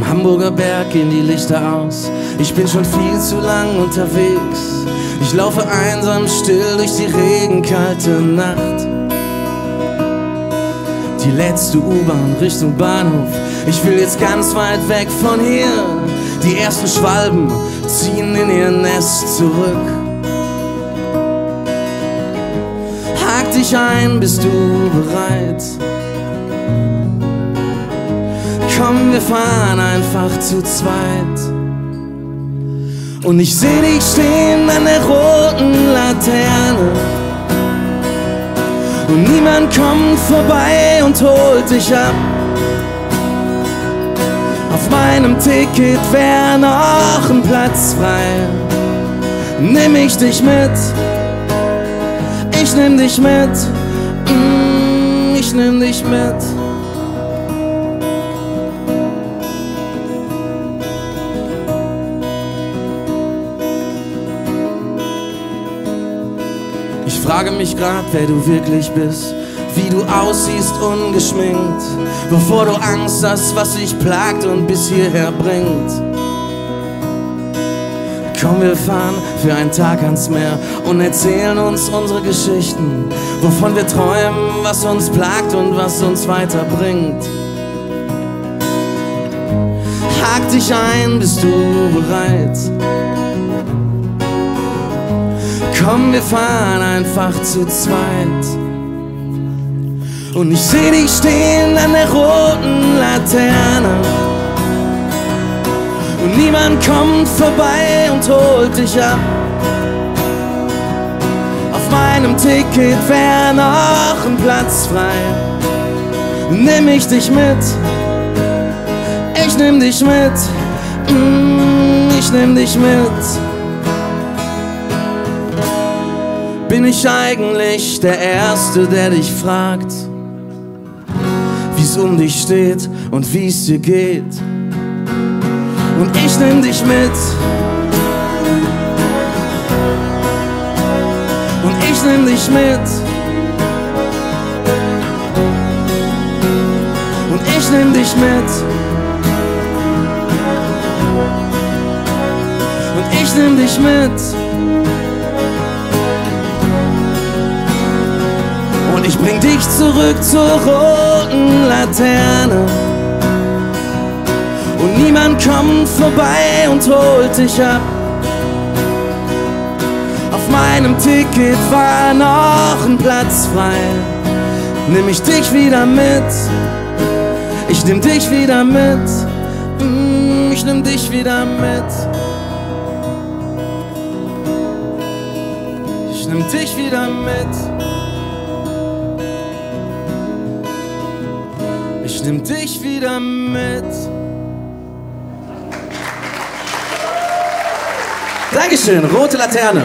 Hamburger Berg gehen die Lichter aus. Ich bin schon viel zu lang unterwegs. Ich laufe einsam still durch die regenkalte Nacht. Die letzte U-Bahn Richtung Bahnhof. Ich will jetzt ganz weit weg von hier. Die ersten Schwalben ziehen in ihr Nest zurück. Hak dich ein, bist du bereit? Komm, wir fahren einfach zu zweit. Und ich seh dich stehen an der roten Laterne. Und niemand kommt vorbei und holt dich ab. Auf meinem Ticket wär noch ein Platz frei. Nimm ich dich mit, ich nimm dich mit, mm, ich nimm dich mit. Frage mich grad, wer du wirklich bist, wie du aussiehst ungeschminkt, bevor du Angst hast, was dich plagt und bis hierher bringt. Komm, wir fahren für einen Tag ans Meer und erzählen uns unsere Geschichten, wovon wir träumen, was uns plagt und was uns weiterbringt. Hak dich ein, bist du bereit? Komm, wir fahren einfach zu zweit. Und ich seh dich stehen an der roten Laterne. Und niemand kommt vorbei und holt dich ab. Auf meinem Ticket wär noch ein Platz frei. Nimm ich dich mit, ich nimm dich mit, mm, ich nimm dich mit. Bin ich eigentlich der Erste, der dich fragt, wie's um dich steht und wie's dir geht? Und ich nimm dich mit. Und ich nimm dich mit. Und ich nimm dich mit. Und ich nimm dich mit. Und ich bring dich zurück zur roten Laterne. Und niemand kommt vorbei und holt dich ab. Auf meinem Ticket war noch ein Platz frei. Nimm ich dich wieder mit. Ich nimm dich wieder mit. Mm, ich nimm dich wieder mit. Ich nimm dich wieder mit. Nimm dich wieder mit. Dankeschön, rote Laterne.